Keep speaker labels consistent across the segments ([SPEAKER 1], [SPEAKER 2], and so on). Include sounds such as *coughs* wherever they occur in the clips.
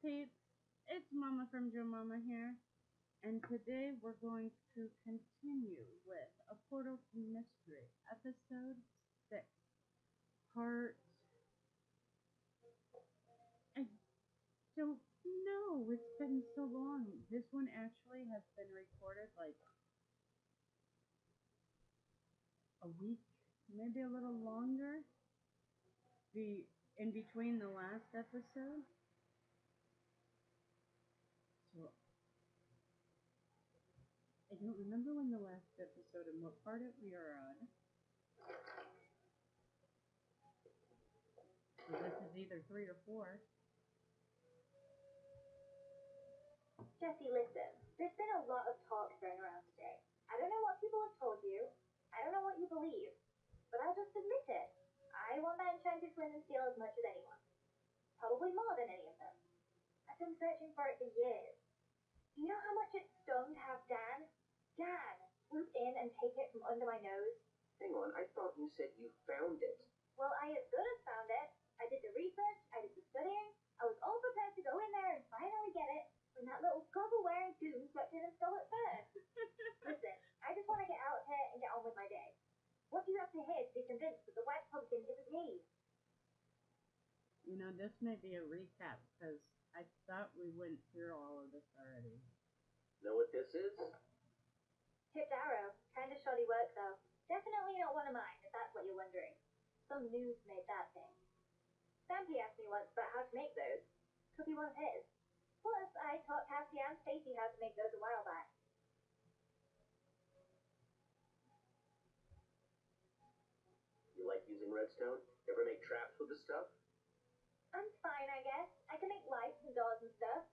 [SPEAKER 1] peeps? It's Mama from Joe Mama here, and today we're going to continue with A Portal to Mystery, episode 6, part. I don't know, it's been so long. This one actually has been recorded like a week, maybe a little longer, be in between the last episode. So I don't remember when the last episode and what part it we are on. So this is either three or four.
[SPEAKER 2] Jesse, listen. There's been a lot of talk going around today. I don't know what people have told you. I don't know what you believe. But I'll just admit it. I want that enchanted flint and steel as much as anyone. Probably more than any of them. I've been searching for it for years. Do you know how much it stung to have Dan, Dan, swoop in and take it from under my nose?
[SPEAKER 3] Hang on, I thought you said you found it.
[SPEAKER 2] Well, I as good as found it. I did the research, I did the studying, I was all prepared to go in there and finally get it when that little goggle-wearing goon swept in and stole it first. *laughs* Listen, I just want to get out of here and get on with my day. What do you have to hear to be convinced that the white pumpkin isn't me?
[SPEAKER 1] You know, this may be a recap because I thought we went through all of this already.
[SPEAKER 3] Know what this is?
[SPEAKER 2] Tipped arrow. Kind of shoddy work, though. Definitely not one of mine, if that's what you're wondering. Some news made that thing. Stampy asked me once about how to make those. Could be one of his. Plus, I taught Cassie and Stacy how to make those a while back.
[SPEAKER 3] You like using redstone? Ever make traps with the stuff?
[SPEAKER 2] I'm fine, I guess. I can make lights and doors and stuff.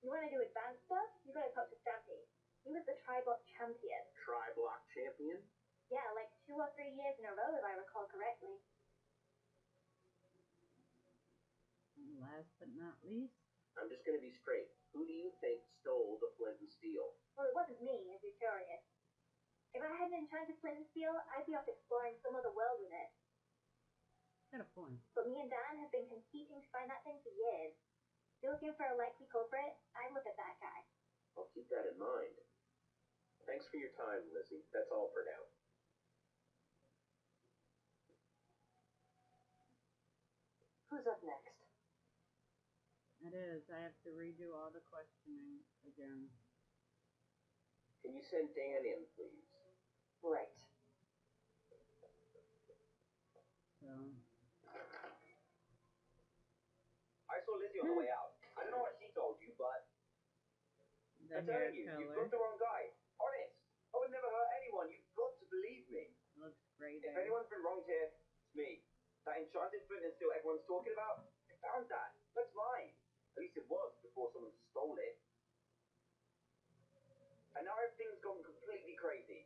[SPEAKER 2] You want to do advanced stuff? You gotta talk to Stampy. He was the Triblock champion.
[SPEAKER 3] Tri-block champion?
[SPEAKER 2] Yeah, like two or three years in a row, if I recall correctly.
[SPEAKER 1] And last but not least,
[SPEAKER 3] I'm just gonna be straight. Who do you think stole the flint and steel?
[SPEAKER 2] Well, it wasn't me, if you're curious. If I had an enchanted flint and steel, I'd be off exploring some other world with it.
[SPEAKER 1] got a point.
[SPEAKER 2] But me and Dan have been competing to find that thing for years. If you're looking for a likely culprit, I'd look at that guy.
[SPEAKER 3] I'll keep that in mind. Thanks for your time, Lizzie. That's all for now.
[SPEAKER 4] Who's up next?
[SPEAKER 1] It is. I have to redo all the questioning again.
[SPEAKER 3] Can you send Dan in, please?
[SPEAKER 4] Right.
[SPEAKER 1] So,
[SPEAKER 5] I saw Lizzie on the hmm. way out. I don't know what she told you, but
[SPEAKER 1] the
[SPEAKER 5] I'm
[SPEAKER 1] hair
[SPEAKER 5] telling you, you've
[SPEAKER 1] color
[SPEAKER 5] the wrong guy. Honest. I would never hurt anyone. You've got to believe me. If anyone's been wronged here, it's me. That enchanted flint and steel everyone's talking about, I found that. That's mine. At least it was before someone stole it. And now everything's gone completely crazy.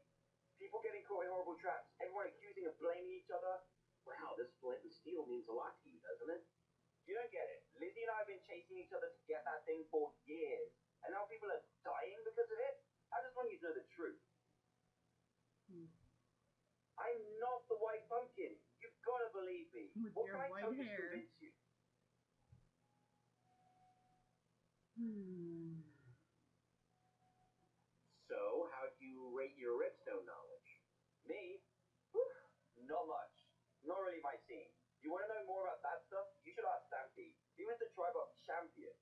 [SPEAKER 5] People getting caught in horrible traps, everyone accusing and blaming each other.
[SPEAKER 3] Wow, this flint and steel means a lot to you, doesn't it?
[SPEAKER 5] You don't get it. Lizzie and I have been chasing each other to get that thing for years. And now people are dying because of it? I just want you to know the truth.
[SPEAKER 1] Hmm.
[SPEAKER 5] I'm not the white pumpkin. You've got to believe me.
[SPEAKER 1] With
[SPEAKER 5] what
[SPEAKER 1] your
[SPEAKER 5] can I
[SPEAKER 1] white
[SPEAKER 5] tell you to
[SPEAKER 1] hair.
[SPEAKER 5] you?
[SPEAKER 1] Hmm.
[SPEAKER 3] So, how do you rate your redstone knowledge?
[SPEAKER 5] Me? Whew, not much. Not really my scene. You want to know more about that stuff? You should ask Stampy. He was the tri-block champion.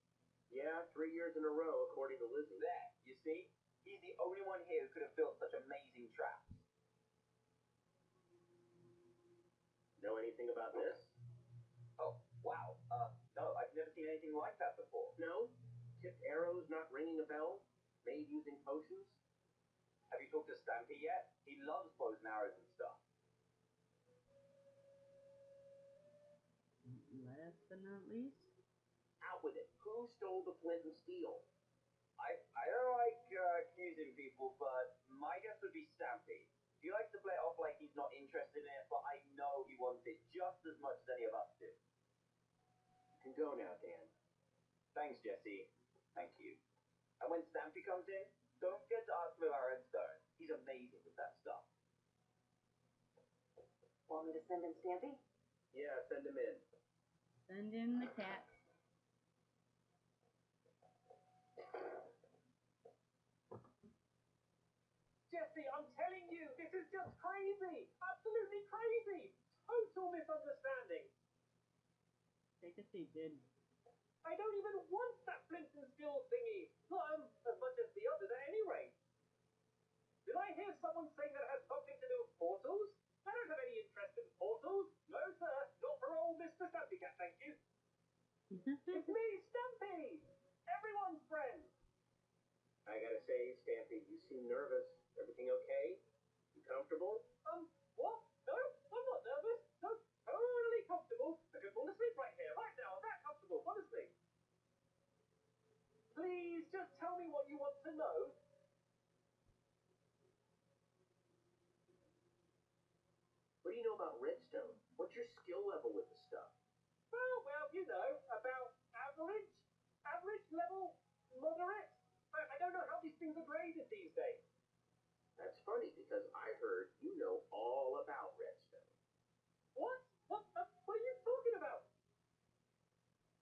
[SPEAKER 3] Yeah, three years in a row, according to Lizzie.
[SPEAKER 5] There, you see? He's the only one here who could have built such amazing traps.
[SPEAKER 3] Know anything about this?
[SPEAKER 5] Oh, wow. Uh, no, I've never seen anything like that before.
[SPEAKER 3] No? Tipped arrows not ringing a bell? Made using potions?
[SPEAKER 5] Have you talked to Stampy yet? He loves bows and arrows and stuff.
[SPEAKER 1] Last but not least,
[SPEAKER 3] Out with it. Who stole the flint and steel?
[SPEAKER 5] I I don't like uh, accusing people, but my guess would be Stampy. He likes to play it off like he's not interested in it, but I know he wants it just as much as any of us do.
[SPEAKER 3] You can go now, Dan.
[SPEAKER 5] Thanks, Jesse. Thank you. And when Stampy comes in, don't forget to ask him about redstone. He's amazing with that stuff.
[SPEAKER 4] Want me to send him Stampy?
[SPEAKER 3] Yeah, send him in.
[SPEAKER 1] Send in the cat.
[SPEAKER 6] Jesse, I'm telling you, this is just crazy. Absolutely crazy. Total misunderstanding.
[SPEAKER 1] Take a seat, dude.
[SPEAKER 6] I don't even want that flint and steel thingy. Not um, as much as the others at any rate. Did I hear someone saying that it has something to do with portals? I don't have any interest in portals. No, sir. Not for old Mr. Stampy Cat, thank you. It's me, Stampy. Everyone's friend.
[SPEAKER 3] I gotta say, Stampy, you seem nervous. Everything okay? You comfortable?
[SPEAKER 6] Um, what? No, I'm not nervous. No, totally comfortable. I could fall asleep right here, right now. I'm that comfortable, honestly. Please, just tell me what you want to know.
[SPEAKER 3] What do you know about redstone? What's your skill level with the stuff?
[SPEAKER 6] Well, well, you know, about average, average level, moderate. I, I don't know how these things are graded these days.
[SPEAKER 3] That's funny because I heard you know all about redstone.
[SPEAKER 6] What? What? Uh, what are you talking about?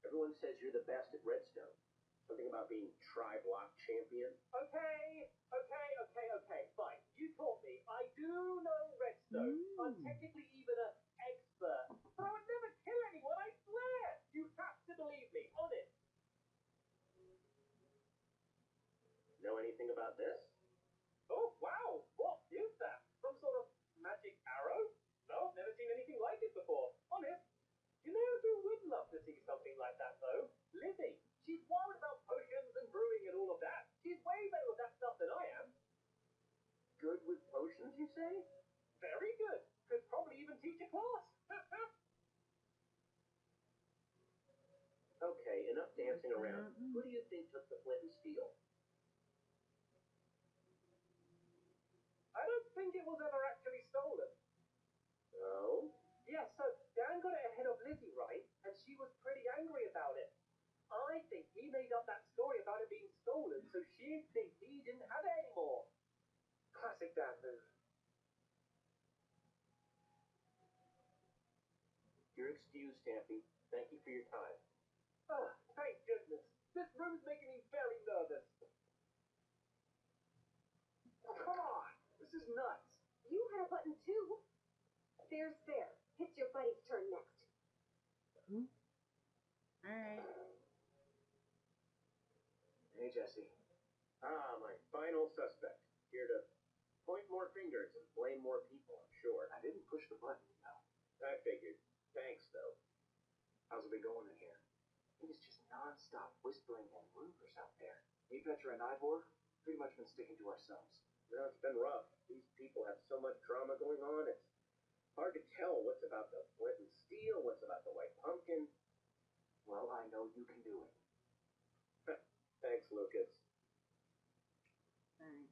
[SPEAKER 3] Everyone says you're the best at redstone. Something about being tri-block champion.
[SPEAKER 6] Okay, okay, okay, okay, fine. You taught me. I do know redstone. I'm
[SPEAKER 1] Mm.
[SPEAKER 6] technically even an expert. But I would never kill anyone, I swear! You have to believe me, honest.
[SPEAKER 3] Know anything about this?
[SPEAKER 6] Oh, wow! What is that? Some sort of magic arrow? No, I've never seen anything like it before. Honest. You know who would love to see something like that, though? Lizzie. She's wild about potions and brewing and all of that. She's way better with that stuff than I am.
[SPEAKER 3] Good with potions, you say?
[SPEAKER 6] Very good. Could probably even teach a class.
[SPEAKER 3] Okay, enough dancing around.
[SPEAKER 1] Mm-mm.
[SPEAKER 3] Who do you think took the flint and steel?
[SPEAKER 6] I don't think it was ever actually stolen.
[SPEAKER 3] No?
[SPEAKER 6] Yeah, so Dan got it ahead of Lizzie, right? And she was pretty angry about it. I think he made up that story about it being stolen so she'd think he didn't have it anymore. Classic Dan move.
[SPEAKER 3] You're excused, Stampy. Thank you for your time.
[SPEAKER 6] Ah, thank goodness. This room's making me very nervous. Oh, come on! This is nuts.
[SPEAKER 4] You had a button too. Fair's fair. It's your buddy's turn next. Hmm?
[SPEAKER 1] Alright.
[SPEAKER 3] Hey, Jesse. Ah, my final suspect. Here to point more fingers and blame more people, I'm sure.
[SPEAKER 5] I didn't push the button, you know.
[SPEAKER 3] I figured. Thanks, though.
[SPEAKER 5] How's it been going in here? It is just non-stop whispering and rumors out there. Me, Petra, and Ivor, pretty much been sticking to ourselves.
[SPEAKER 3] No, it's been rough. These people have so much drama going on, it's hard to tell what's about the flint and steel, what's about the white pumpkin.
[SPEAKER 5] Well, I know you can do it. *laughs*
[SPEAKER 3] Thanks, Lucas.
[SPEAKER 1] Thanks.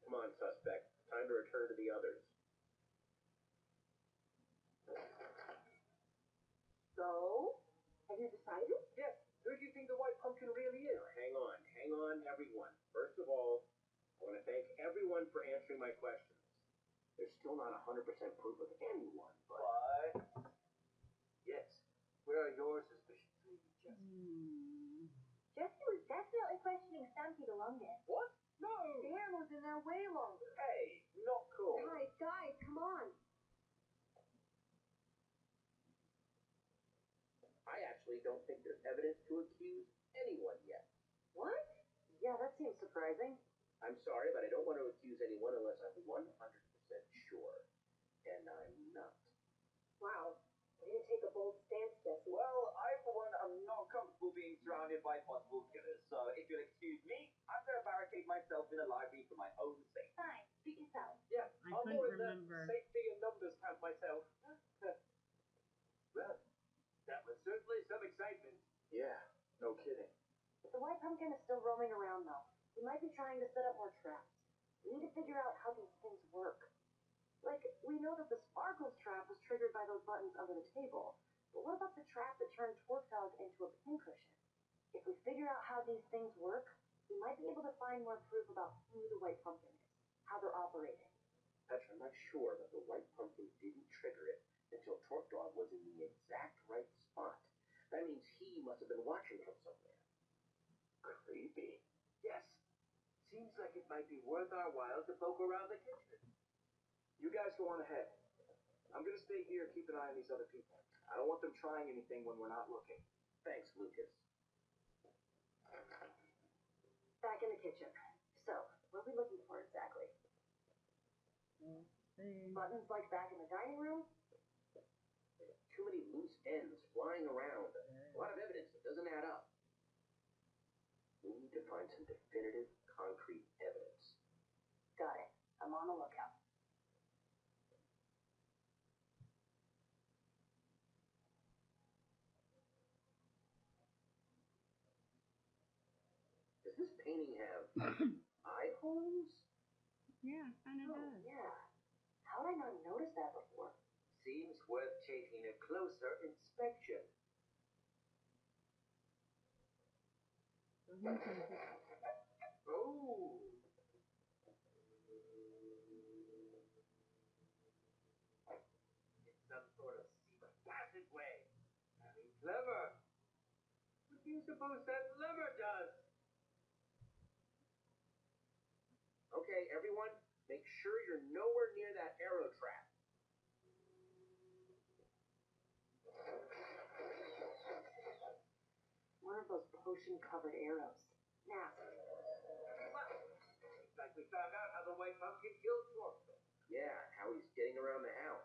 [SPEAKER 3] Come on, suspect. Time to return to the others.
[SPEAKER 4] So, have you decided?
[SPEAKER 6] Yes, who do you think the white pumpkin really is?
[SPEAKER 3] Now, hang on, hang on, everyone. First of all, I want to thank everyone for answering my questions. There's still not 100% proof of anyone, but
[SPEAKER 6] What?
[SPEAKER 3] yes, where are your suspicions?
[SPEAKER 1] Hmm.
[SPEAKER 2] Jesse was definitely questioning Stampy the longest.
[SPEAKER 6] What? No!
[SPEAKER 4] Dan was in there way longer.
[SPEAKER 6] Hey, not cool.
[SPEAKER 4] Guys, guys, come on.
[SPEAKER 3] I actually don't think there's evidence to accuse anyone yet.
[SPEAKER 4] What? Yeah, that seems surprising.
[SPEAKER 3] I'm sorry, but I don't want to accuse anyone unless I'm 100% sure. And I'm not.
[SPEAKER 4] Wow. Way to take a bold stance, Jesse.
[SPEAKER 6] Well, I, for one, am not comfortable being surrounded by possible killers, so if you'll excuse me, I'm going to barricade myself in the library for my own sake.
[SPEAKER 2] Fine, suit yourself.
[SPEAKER 6] Yeah,
[SPEAKER 1] I
[SPEAKER 6] I'm
[SPEAKER 1] couldn't
[SPEAKER 6] more in the safety and numbers camp myself. *laughs*
[SPEAKER 5] Well, that was certainly some excitement.
[SPEAKER 3] Yeah, no kidding.
[SPEAKER 4] If the white pumpkin is still roaming around, though, he might be trying to set up more traps. We need to figure out how these things work. Like, we know that the Sparkles trap was triggered by those buttons under the table, but what about the trap that turned TorqueDog into a pincushion? If we figure out how these things work, we might be able to find more proof about who the white pumpkin is, how they're operating.
[SPEAKER 3] Petra, I'm not sure that the white pumpkin didn't trigger it until Torque Dog was in the exact right spot. That means he must have been watching from somewhere.
[SPEAKER 5] Creepy.
[SPEAKER 3] Yes. Seems like it might be worth our while to poke around the kitchen.
[SPEAKER 5] You guys go on ahead. I'm gonna stay here, and keep an eye on these other people. I don't want them trying anything when we're not looking.
[SPEAKER 3] Thanks, Lucas.
[SPEAKER 4] Back in the kitchen. So, what are we looking for exactly?
[SPEAKER 1] We'll see.
[SPEAKER 4] Buttons like back in the dining room?
[SPEAKER 3] Too many loose ends flying around. A lot of evidence that doesn't add up. We need to find some definitive, concrete evidence.
[SPEAKER 4] Got it. I'm on the lookout.
[SPEAKER 3] Does this painting have *coughs* eye holes?
[SPEAKER 1] Yeah, kind of
[SPEAKER 4] Oh,
[SPEAKER 1] does.
[SPEAKER 4] yeah. How did I not notice that before?
[SPEAKER 3] Seems worth taking a closer inspection.
[SPEAKER 1] So he can just
[SPEAKER 3] Oh! It's some sort of secret passageway. Very clever. What do you suppose that lever does? Okay, everyone, make sure you're nowhere near that arrow trap.
[SPEAKER 4] One of potion-covered arrows. Now,
[SPEAKER 3] like we found out how the white pumpkin killed Schwartz. Yeah, how he's getting around the house.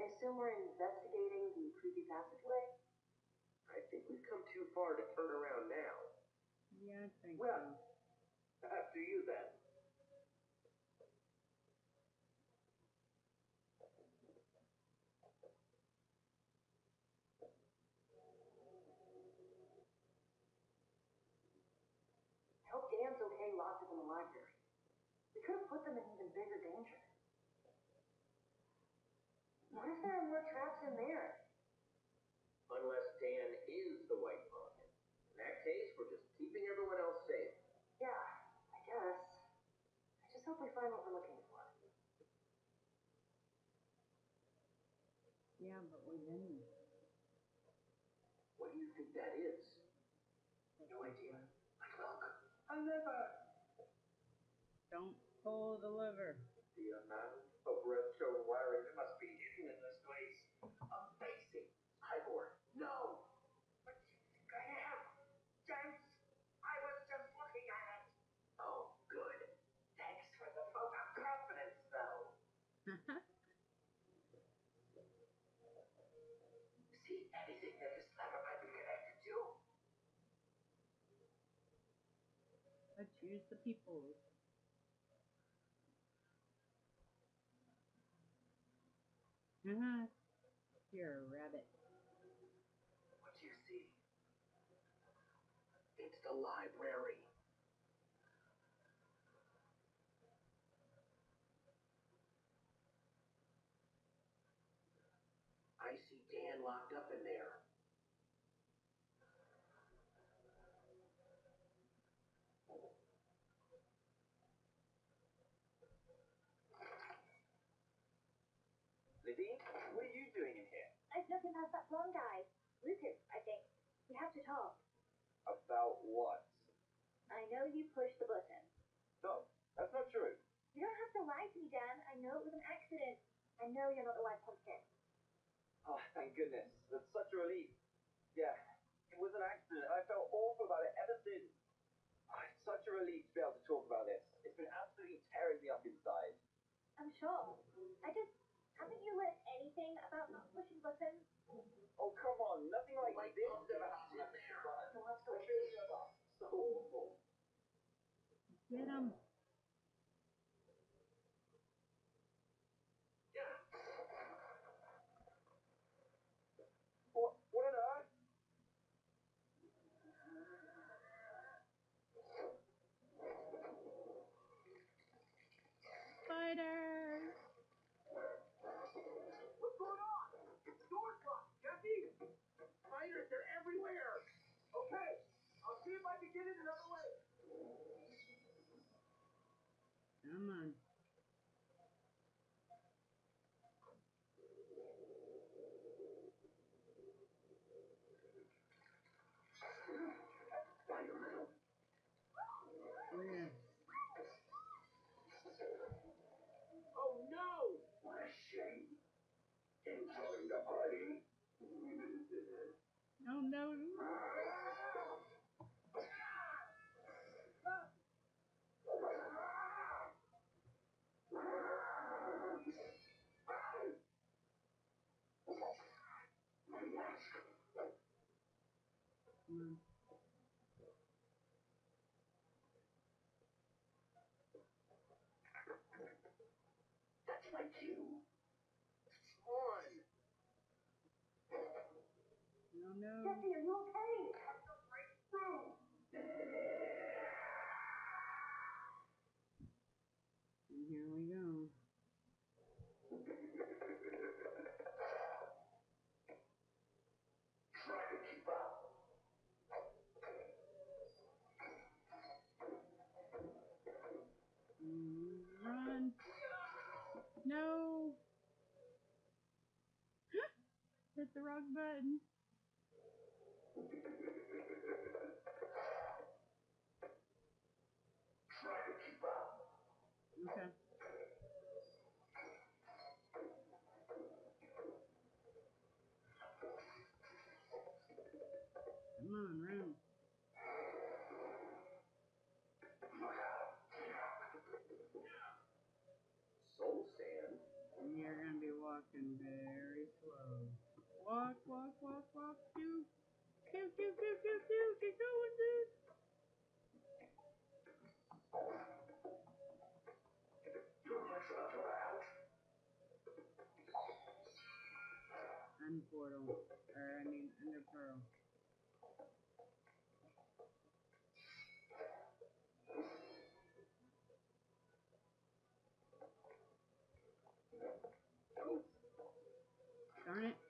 [SPEAKER 4] I assume we're investigating the creepy passageway?
[SPEAKER 3] I think we've come too far to turn around now.
[SPEAKER 1] Yeah, I think
[SPEAKER 3] Well-
[SPEAKER 1] so.
[SPEAKER 3] After you then.
[SPEAKER 4] I hope Dan's locked up in the library. We could have put them in even bigger danger. What if there are more traps in there?
[SPEAKER 3] Unless Dan is the white pumpkin. In that case, we're just keeping everyone else safe.
[SPEAKER 4] Yeah, I guess. I just hope we find what we're looking for.
[SPEAKER 1] Yeah, but we didn't.
[SPEAKER 3] What do you think that is?
[SPEAKER 1] No
[SPEAKER 3] idea. Look, a lever.
[SPEAKER 1] Don't pull the lever.
[SPEAKER 3] The amount of redstone wiring that must be hidden in this place. Amazing. Ivor, no. But you think I am? James, I was just looking at it. Oh, good. Thanks for the vote of confidence, though. *laughs* See anything that this lever might be connected to?
[SPEAKER 1] Let's use the people. Uh-huh. You're a rabbit.
[SPEAKER 3] What do you see? It's the library. I see Dan locked up in there.
[SPEAKER 5] Nadine, what are you doing in here?
[SPEAKER 2] I was looking past that blonde guy. Lucas, I think. We have to talk.
[SPEAKER 5] About what?
[SPEAKER 2] I know you pushed the button.
[SPEAKER 5] No, that's not true.
[SPEAKER 2] You don't have to lie to me, Dan. I know it was an accident. I know you're not the white pumpkin.
[SPEAKER 5] Oh, thank goodness. That's such a relief. Yeah, it was an accident. I felt awful about it ever since. Oh, it's such a relief to be able to talk about this. It's been absolutely tearing me up inside.
[SPEAKER 2] I'm sure. I just haven't you learned anything about not pushing buttons?
[SPEAKER 5] Oh, come on. Nothing like,
[SPEAKER 3] Like
[SPEAKER 5] this.
[SPEAKER 3] pumped about in there.
[SPEAKER 4] So let's go.
[SPEAKER 3] So awful.
[SPEAKER 1] Get him.
[SPEAKER 5] What, what on earth?
[SPEAKER 1] Spider.
[SPEAKER 3] What's going on? The door's locked, Jesse! Spiders are everywhere! Okay, I'll see if I can get in another way.
[SPEAKER 1] Come on.
[SPEAKER 3] Spider-Man,
[SPEAKER 1] Oh no.
[SPEAKER 3] That's my cue. On.
[SPEAKER 1] No.
[SPEAKER 2] Jesse, are you okay?
[SPEAKER 1] And here we go.
[SPEAKER 3] Try to keep up.
[SPEAKER 1] Run. No. *gasps* Hit the wrong button.
[SPEAKER 3] Try to keep up.
[SPEAKER 1] Okay. Come on.
[SPEAKER 3] Soul sand.
[SPEAKER 1] You're gonna be walking very slow. Walk, walk, walk, walk, do. Do. Keep going, dude. End portal. Or, I mean, ender pearl. Darn it.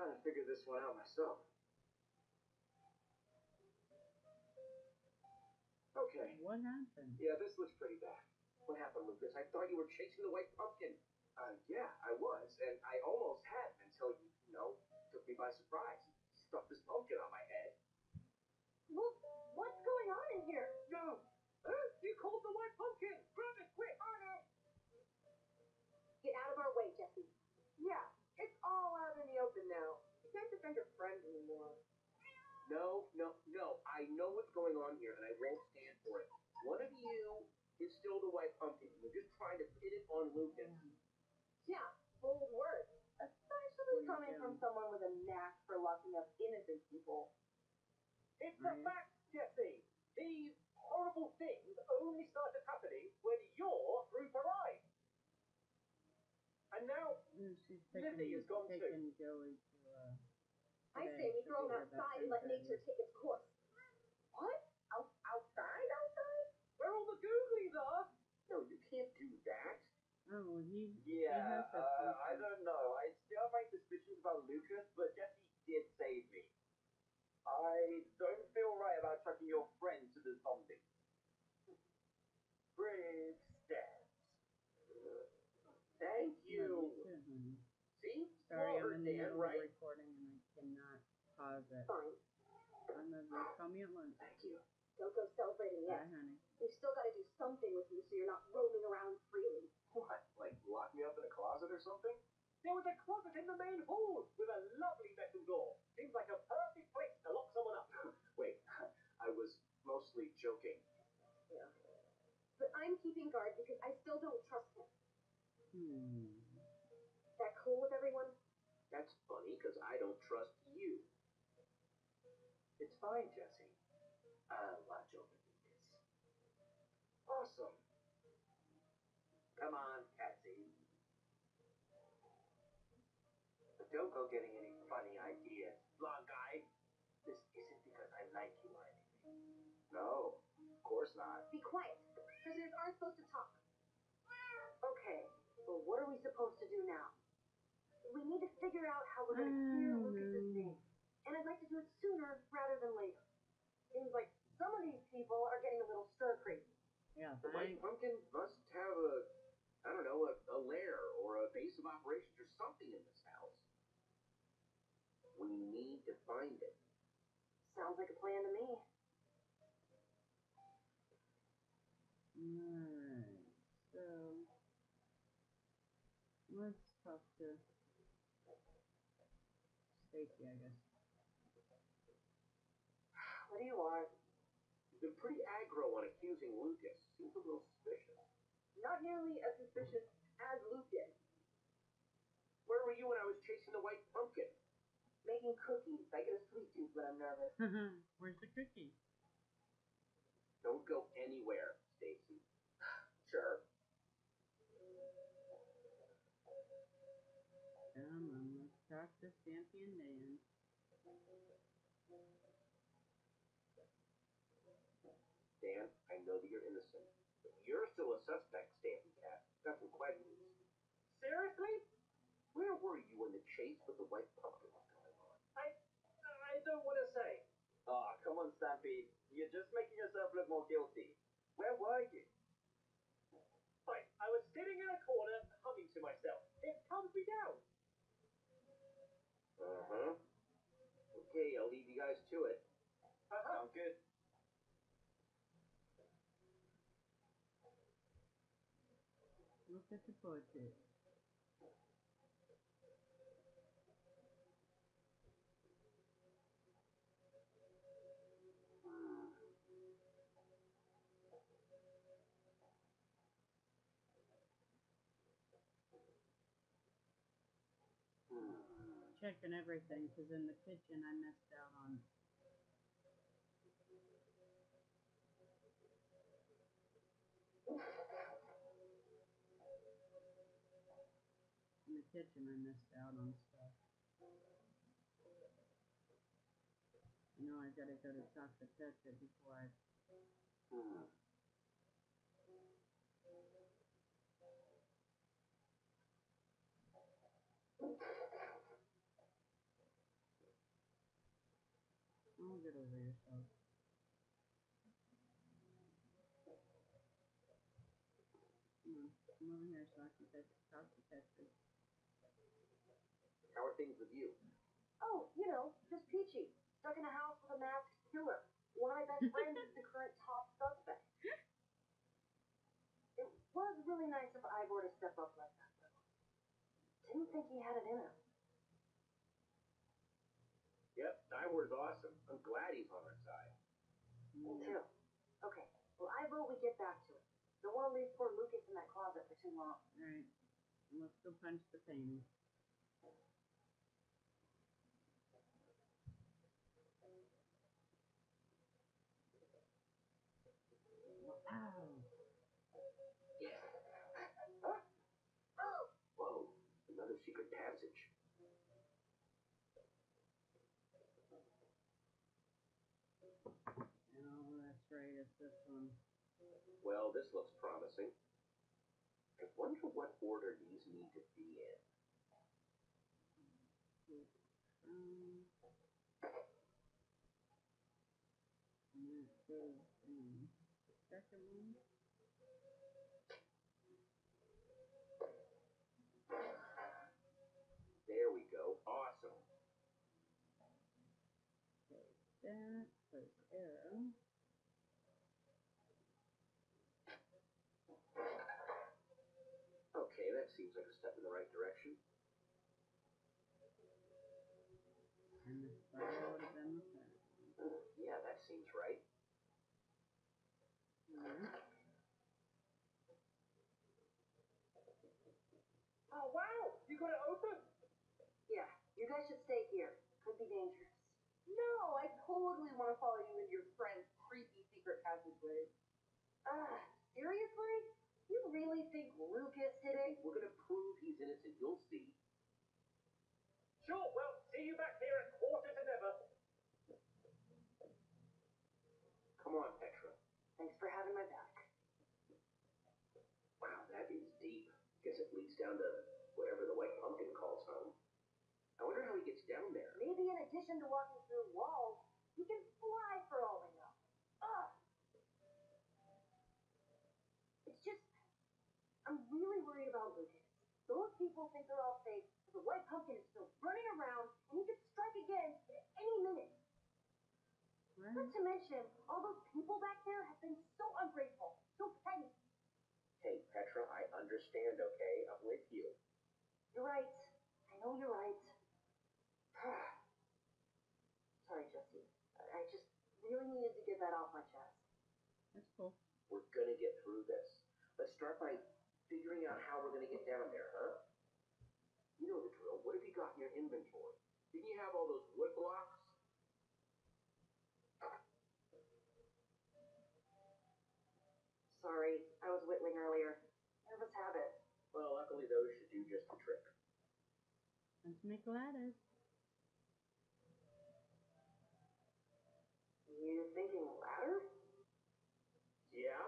[SPEAKER 3] Trying to figure this one out myself. Okay.
[SPEAKER 1] What happened?
[SPEAKER 3] Yeah, this looks pretty bad. What happened, Lucas? I thought you were chasing the white pumpkin. Uh, yeah, I was, and I almost had until you, you know, took me by surprise. Stuffed this pumpkin on my head.
[SPEAKER 2] Look, what's going on in here?
[SPEAKER 6] No! Huh? You called the white pumpkin! Grab it quick!
[SPEAKER 2] On it! Get out of our way, Jesse.
[SPEAKER 4] Yeah, it's all out in the open now. You can't defend your friend anymore.
[SPEAKER 3] No, no, no. I know what's going on here, and I won't stand for it. One of you is still the white pumpkin. You're just trying to pin it on Lucas.
[SPEAKER 2] Yeah, bold words.
[SPEAKER 4] Especially coming from someone with a knack for locking up innocent people.
[SPEAKER 6] It's a
[SPEAKER 1] Right. Mm-hmm.
[SPEAKER 6] fact, Jesse! These horrible things only started happening when you're through for eyes. And now,
[SPEAKER 1] Ooh, she's
[SPEAKER 6] Lizzie
[SPEAKER 1] taking,
[SPEAKER 6] is gone too.
[SPEAKER 1] taking Joey to, uh,
[SPEAKER 2] I say we throw him
[SPEAKER 1] that
[SPEAKER 2] outside and let
[SPEAKER 1] thing
[SPEAKER 2] nature take its course.
[SPEAKER 4] What? Out, outside? Outside?
[SPEAKER 6] where all the googlies are!
[SPEAKER 3] No, you can't do that.
[SPEAKER 1] Oh, well, he.
[SPEAKER 5] Yeah,
[SPEAKER 1] has
[SPEAKER 5] uh, I don't know. I still have my suspicions about Lucas, but Jesse did save me. I don't feel right about chucking your friend to the zombie. Brave steps.
[SPEAKER 3] Thank
[SPEAKER 1] Love you
[SPEAKER 3] you.
[SPEAKER 1] too, honey.
[SPEAKER 3] See?
[SPEAKER 1] Sorry, I'm in the
[SPEAKER 3] Dan,
[SPEAKER 1] middle of
[SPEAKER 3] right?
[SPEAKER 1] recording and I cannot pause it.
[SPEAKER 2] Fine.
[SPEAKER 1] I love you. Call me at lunch.
[SPEAKER 3] Thank you.
[SPEAKER 2] Don't go celebrating
[SPEAKER 1] Bye,
[SPEAKER 2] yet.
[SPEAKER 1] honey.
[SPEAKER 2] We've still got to do something with you so you're not roaming around freely.
[SPEAKER 3] What? Like lock me up in a closet or something?
[SPEAKER 6] There was a closet in the main hall with a lovely metal door. Seems like a perfect place to lock someone up. *laughs*
[SPEAKER 3] Wait, I was mostly joking. Yeah.
[SPEAKER 2] But I'm keeping guard because I still don't trust him.
[SPEAKER 1] Hmm.
[SPEAKER 3] I don't trust you. It's fine, Jesse. I'll watch over this. Awesome. Come on, Patsy. go getting any funny ideas. blog guy, this isn't because I like you or anything. No, of course not.
[SPEAKER 2] Be quiet.
[SPEAKER 4] Prisoners aren't supposed to talk. Okay, well, what are we supposed to do now? We need to figure out how we're going to clear
[SPEAKER 1] Mm.
[SPEAKER 4] Lucas's name. And I'd like to do it sooner rather than later. Seems like some of these people are getting a little stir crazy.
[SPEAKER 1] Yeah,
[SPEAKER 3] The White. Pumpkin must have a, I don't know, a, a lair or a base of operations or something in this house. We need to find it.
[SPEAKER 4] Sounds like a plan to me.
[SPEAKER 1] Alright, so let's talk to Stacy, I guess.
[SPEAKER 4] What do you want?
[SPEAKER 3] You've been pretty aggro on accusing Lucas. Seems a little suspicious.
[SPEAKER 4] Not nearly as suspicious as Lucas.
[SPEAKER 3] Where were you when I was chasing the White Pumpkin?
[SPEAKER 4] Making cookies. I get a sweet tooth when I'm nervous. *laughs*
[SPEAKER 1] Where's the cookie?
[SPEAKER 3] Don't go anywhere, Stacy. *sighs* Sure.
[SPEAKER 1] Let's talk to Stampy and Dan.
[SPEAKER 3] Dan, I know that you're innocent, but you're still a suspect, Stampy Cat. Got some questions.
[SPEAKER 6] Seriously?
[SPEAKER 3] Where were you when the chase with the White Pumpkin was going on?
[SPEAKER 6] I don't want to say.
[SPEAKER 5] Ah, come on, Stampy. You're just making yourself look more guilty. Where were you?
[SPEAKER 6] Fine, I was sitting in a corner, humming to myself. It calms me down.
[SPEAKER 3] Uh huh. Okay, I'll leave you guys to it.
[SPEAKER 6] Uh-huh.
[SPEAKER 5] Sound good?
[SPEAKER 1] Look at the portrait.
[SPEAKER 3] Hmm.
[SPEAKER 1] Checking everything, because in the kitchen I missed out on. In the kitchen I missed out on stuff. You know, I gotta go to talk to before I
[SPEAKER 3] Hmm.
[SPEAKER 1] Oh, get over yourself. Come on, come over here so I can touch, talk to Petra.
[SPEAKER 3] How are things with you?
[SPEAKER 4] Oh, you know, just peachy. Stuck in a house with a masked killer. One of my best friends is the current top suspect. It was really nice of Ivor to step up like that, though. Didn't think he had it in him.
[SPEAKER 3] Yep, Ivor's awesome. I'm glad he's on our side.
[SPEAKER 4] Me too. Okay, well, I vote we get back to it. Don't want to leave poor Lucas in that closet for too long.
[SPEAKER 1] Alright, let's go punch the painting. Wow.
[SPEAKER 3] Whoa, another secret passage.
[SPEAKER 1] Right, it's this one.
[SPEAKER 3] Well, this looks promising. I wonder what order these need to be in.
[SPEAKER 1] Um, and that goes in the second one.
[SPEAKER 3] There we go. Awesome.
[SPEAKER 1] That, put arrow.
[SPEAKER 3] Okay, that seems like a step in the right direction.
[SPEAKER 1] And the spiral would have been the third.
[SPEAKER 3] Yeah, that seems right.
[SPEAKER 1] Alright.
[SPEAKER 6] Oh, wow! You got it open?
[SPEAKER 4] Yeah, you guys should stay here. Could be dangerous.
[SPEAKER 7] No, I totally want to follow you into your friend's creepy secret passageway.
[SPEAKER 4] Ah, seriously? You really think Lucas did it?
[SPEAKER 3] We're gonna prove he's innocent. You'll see.
[SPEAKER 6] Sure, well, see you back here at quarter to never.
[SPEAKER 3] Come on, Petra.
[SPEAKER 4] Thanks for having my back.
[SPEAKER 3] Wow, that is deep. Guess it leads down to down there.
[SPEAKER 4] Maybe in addition to walking through walls, you can fly for all we know. Ugh! It's just, I'm really worried about Lucas. Those people think they're all safe, but the white pumpkin is still running around, and he could strike again at any minute. Not to mention, all those people back there have been so ungrateful, so petty.
[SPEAKER 3] Hey, Petra, I understand, okay? I'm with you.
[SPEAKER 4] You're right. I know you're right. *sighs* *sighs* Sorry, Jesse. I I just really needed to get that off my chest.
[SPEAKER 1] That's cool.
[SPEAKER 3] We're gonna get through this. Let's start by figuring out how we're gonna get down there, huh? You know the drill. What have you got in your inventory? Didn't you have all those wood blocks?
[SPEAKER 4] Sorry, I was whittling earlier. Nervous habit.
[SPEAKER 3] Well, luckily those should do just the trick.
[SPEAKER 1] Let's make ladders.
[SPEAKER 4] You thinking ladder?
[SPEAKER 3] Yeah?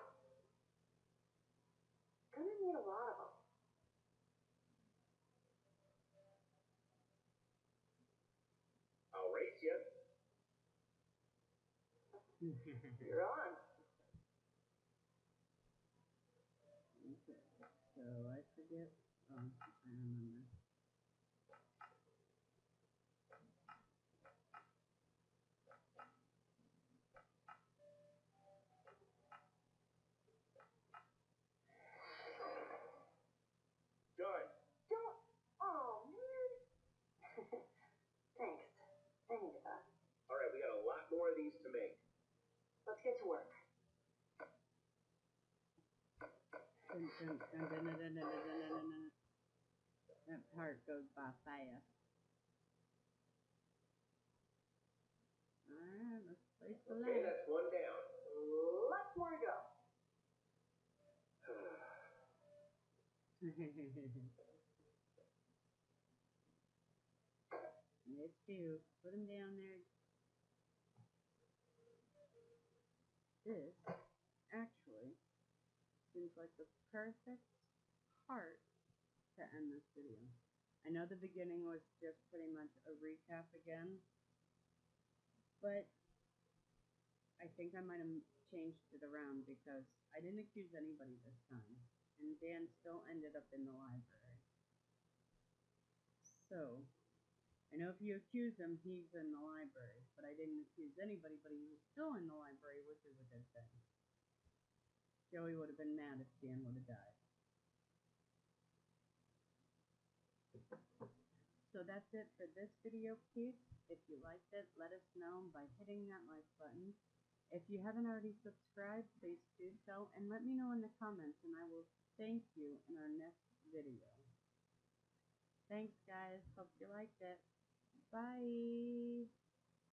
[SPEAKER 4] Gonna need a lot of them.
[SPEAKER 3] I'll race you. *laughs*
[SPEAKER 4] You're on.
[SPEAKER 1] Okay, so I forget.
[SPEAKER 4] let's get to work.
[SPEAKER 1] That part goes by fast. Alright, let's place the
[SPEAKER 3] Okay, that's one down.
[SPEAKER 4] Let's where go. *laughs*
[SPEAKER 1] Let's. Put them down there. This actually seems like the perfect part to end this video. I know the beginning was just pretty much a recap again, but I think I might have changed it around because I didn't accuse anybody this time, and Dan still ended up in the library. So, I know if you accuse him, he's in the library, but I didn't accuse anybody, but he was still in the library, which is a good thing. Joey would have been mad if Dan would have died. So that's it for this video, peeps. If you liked it, let us know by hitting that like button. If you haven't already subscribed, please do so, and let me know in the comments, and I will thank you in our next video. Thanks, guys. Hope you liked it. Bye.